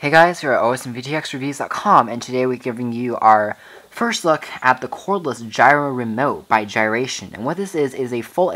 Hey guys, we're at OSMVTXReviews.com and today we're giving you our first look at the cordless gyro remote by Gyration. And what this is, is a full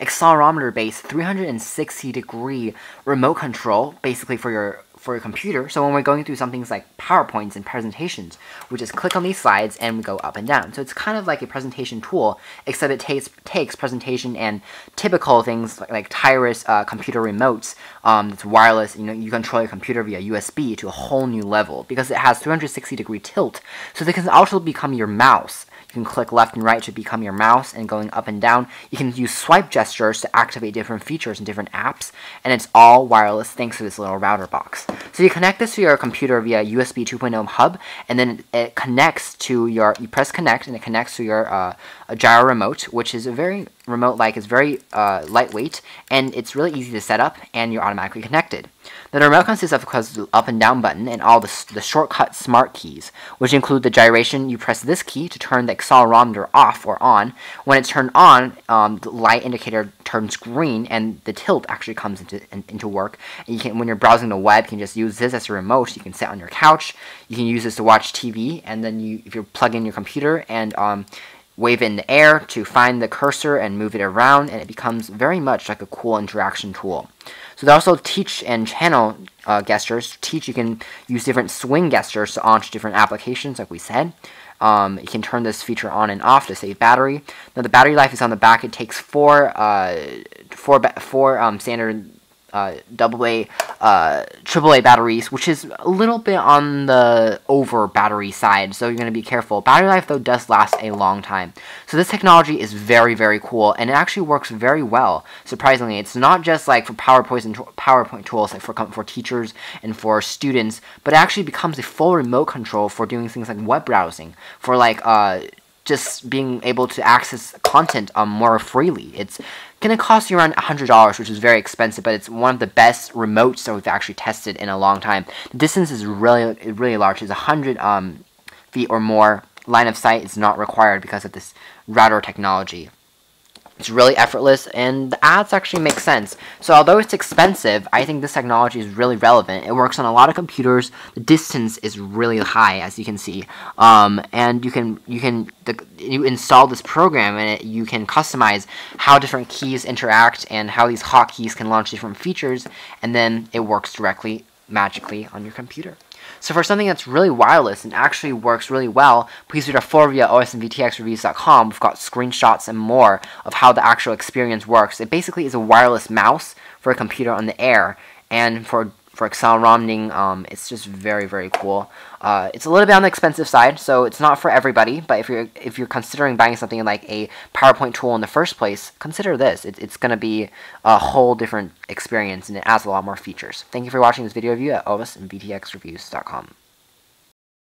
accelerometer based 360 degree remote control, basically for your for your computer. So when we're going through some things like PowerPoints and presentations, we just click on these slides and we go up and down. So it's kind of like a presentation tool, except it takes takes presentation and typical things like, like Tyrus uh, computer remotes um, that's wireless. You know, you control your computer via USB to a whole new level because it has 360 degree tilt. So they can also become your mouse. You can click left and right to become your mouse and going up and down. You can use swipe gestures to activate different features in different apps, and it's all wireless thanks to this little router box. So you connect this to your computer via USB 2.0 hub, and then it connects to your, you press connect, and it connects to your uh, gyro remote, which is a very remote-like, is very uh, lightweight, and it's really easy to set up, and you're automatically connected. The remote consists of the up and down button and all the, the shortcut smart keys, which include the gyration. You press this key to turn the accelerometer off or on. When it's turned on, um, the light indicator turns green and the tilt actually comes into in, into work. And you can, when you're browsing the web, you can just use this as a remote. You can sit on your couch. You can use this to watch TV, and then you, if you plug in your computer and um, wave it in the air to find the cursor and move it around, and it becomes very much like a cool interaction tool. So they also teach and channel uh, gestures. Teach, you can use different swing gestures to launch different applications, like we said. Um, you can turn this feature on and off to save battery. Now the battery life is on the back. It takes four, uh, four, four um, standard uh, AA, uh, AAA batteries, which is a little bit on the over battery side, so you're going to be careful. Battery life, though, does last a long time. So this technology is very, very cool, and it actually works very well, surprisingly. It's not just like for PowerPoint and PowerPoint tools, like for, for teachers and for students, but it actually becomes a full remote control for doing things like web browsing, for like, uh, just being able to access content um, more freely. It's going to cost you around $100, which is very expensive, but it's one of the best remotes that we've actually tested in a long time. The distance is really, really large. It's 100 um, feet or more. Line of sight is not required because of this router technology. It's really effortless, and the ads actually make sense. So although it's expensive, I think this technology is really relevant. It works on a lot of computers. The distance is really high, as you can see. Um, and you can you can the, you install this program, and it, you can customize how different keys interact and how these hotkeys can launch different features, and then it works directly magically on your computer. So for something that's really wireless and actually works really well, please read our review at osmvtxreviews.com. We've got screenshots and more of how the actual experience works. It basically is a wireless mouse for a computer on the air, and for for accelerometing. Um, it's just very very cool. Uh, it's a little bit on the expensive side, so it's not for everybody. But if you're if you're considering buying something like a PowerPoint tool in the first place, consider this. It, it's going to be a whole different experience, and it adds a lot more features. Thank you for watching this video review at OSMVTXReviews.com.